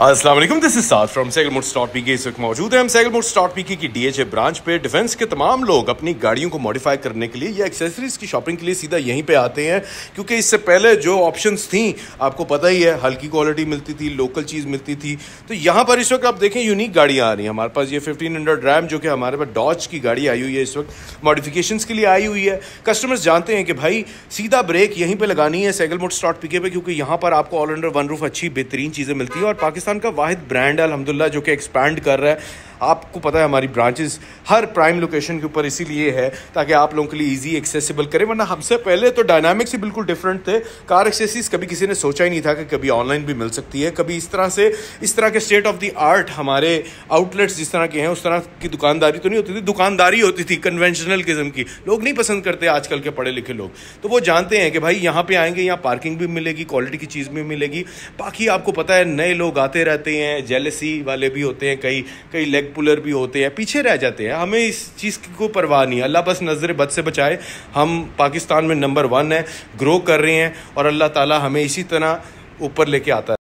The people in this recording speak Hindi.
वालेकुम this is Saad from Sehgal motors dot P K इस वक्त मौजूद है। हम सैगल मोट्स डॉट पी के की डीएचए ब्रांच पे डिफेंस के तमाम लोग अपनी गाड़ियों को मॉडिफाई करने के लिए या एक्सेसरीज की शॉपिंग के लिए सीधा यहीं पे आते हैं, क्योंकि इससे पहले जो ऑप्शंस थी, आपको पता ही है, हल्की क्वालिटी मिलती थी लोकल चीज़ मिलती थी। तो यहाँ पर इस वक्त आप देखें यूनिक गाड़ियाँ आ रही हैं। हमारे पास ये फिफ्टीन हंड्रेड रैम जो कि हमारे पास डॉच की गाड़ी आई हुई है इस वक्त। मॉडिफिकेशन के लिए आई हुई है। कस्टमर्स जानते हैं कि भाई, सीधा ब्रेक यहीं पर लगानी है सैगल मोट्स डॉट पी के पे क्योंकि यहाँ पर आपको ऑल अंडर वन रूफ अच्छी बेहतरीन चीज़ें मिलती हैं और पाकिस्तान का वाहिद ब्रांड है अलहमदिल्ला जो कि एक्सपैंड कर रहा है। आपको पता है हमारी ब्रांचेस हर प्राइम लोकेशन के ऊपर इसीलिए है ताकि आप लोगों के लिए इजी एक्सेसिबल करें, वरना हमसे पहले तो डायनामिक्स ही बिल्कुल डिफरेंट थे। कार एक्सेसरीज कभी किसी ने सोचा ही नहीं था कि कभी ऑनलाइन भी मिल सकती है। कभी इस तरह से, इस तरह के स्टेट ऑफ़ द आर्ट हमारे आउटलेट्स जिस तरह के हैं, उस तरह की दुकानदारी तो नहीं होती थी, दुकानदारी होती थी कन्वेंशनल किस्म की। लोग नहीं पसंद करते आजकल के पढ़े लिखे लोग। तो वो जानते हैं कि भाई यहाँ पे आएँगे, यहाँ पार्किंग भी मिलेगी क्वालिटी की चीज़ भी मिलेगी। बाकी आपको पता है, नए लोग आते रहते हैं जेलसी वाले भी होते हैं, कई कई लेग पुलर भी होते हैं, पीछे रह जाते हैं। हमें इस चीज़ की कोई परवाह नहीं अल्लाह बस नज़र बद से बचाए। हम पाकिस्तान में नंबर वन है, ग्रो कर रहे हैं और अल्लाह ताला हमें इसी तरह ऊपर लेके आता है।